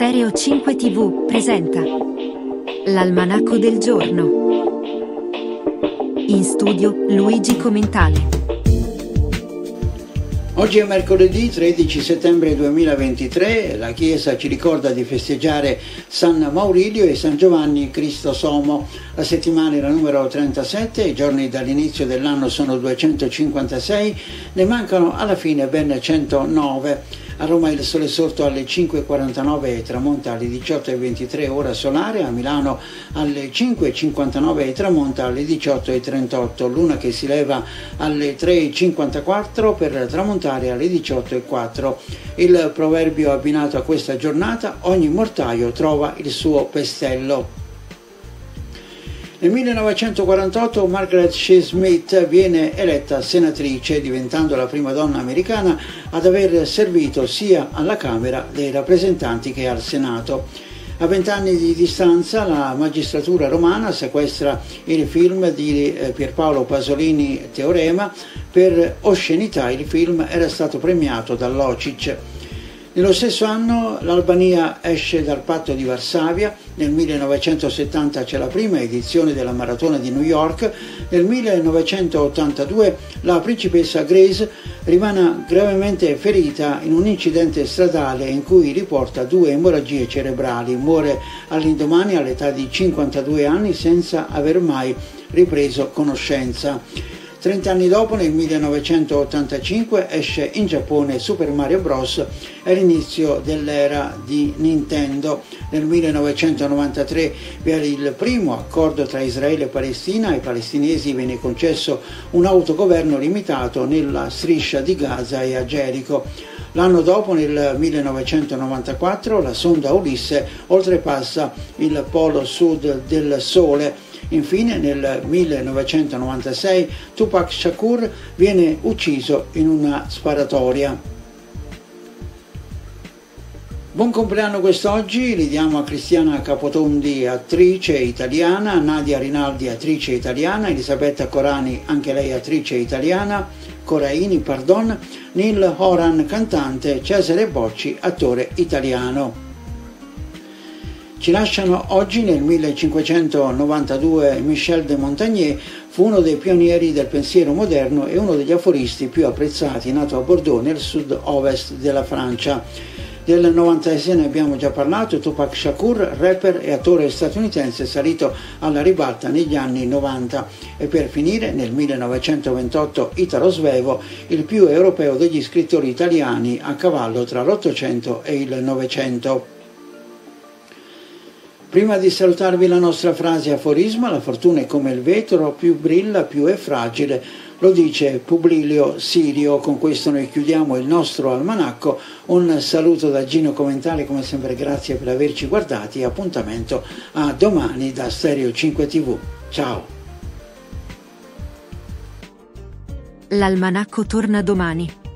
Stereo 5 TV presenta L'almanacco del giorno. In studio Luigi Comentale. Oggi è mercoledì 13 settembre 2023, la Chiesa ci ricorda di festeggiare San Maurilio e San Giovanni Cristosomo. La settimana era numero 37, i giorni dall'inizio dell'anno sono 256, ne mancano alla fine ben 109. A Roma il sole sorto alle 5.49 e tramonta alle 18.23 ora solare, a Milano alle 5.59 e tramonta alle 18.38, luna che si leva alle 3.54 per tramontare alle 18.04. Il proverbio abbinato a questa giornata, ogni mortaio trova il suo pestello. Nel 1948 Margaret Shea Smith viene eletta senatrice, diventando la prima donna americana ad aver servito sia alla Camera dei rappresentanti che al Senato. A vent'anni di distanza la magistratura romana sequestra il film di eh, Pierpaolo Pasolini Teorema per oscenità. Il film era stato premiato dall'OCIC. Nello stesso anno l'Albania esce dal patto di Varsavia, nel 1970 c'è la prima edizione della maratona di New York, nel 1982 la principessa Grace rimane gravemente ferita in un incidente stradale in cui riporta due emorragie cerebrali, muore all'indomani all'età di 52 anni senza aver mai ripreso conoscenza. Trent'anni dopo, nel 1985, esce in Giappone Super Mario Bros. È l'inizio dell'era di Nintendo. Nel 1993 vi era il primo accordo tra Israele e Palestina. Ai palestinesi viene concesso un autogoverno limitato nella striscia di Gaza e a Gerico. L'anno dopo, nel 1994, la sonda Ulisse oltrepassa il polo sud del Sole Infine nel 1996 Tupac Shakur viene ucciso in una sparatoria. Buon compleanno quest'oggi, li diamo a Cristiana Capotondi, attrice italiana, Nadia Rinaldi, attrice italiana, Elisabetta Corani, anche lei attrice italiana, Coraini, pardon, Neil Horan, cantante, Cesare Bocci, attore italiano. Ci lasciano oggi nel 1592 Michel de Montagnier, fu uno dei pionieri del pensiero moderno e uno degli aforisti più apprezzati, nato a Bordeaux nel sud-ovest della Francia. Del 96 ne abbiamo già parlato, Tupac Shakur, rapper e attore statunitense salito alla ribalta negli anni 90 e per finire nel 1928 Italo Svevo, il più europeo degli scrittori italiani a cavallo tra l'Ottocento e il Novecento. Prima di salutarvi la nostra frase aforisma, la fortuna è come il vetro, più brilla più è fragile, lo dice Publilio Sirio, con questo noi chiudiamo il nostro almanacco, un saluto da Gino Commentale, come sempre grazie per averci guardati appuntamento a domani da Stereo 5 TV. Ciao! L'almanacco torna domani.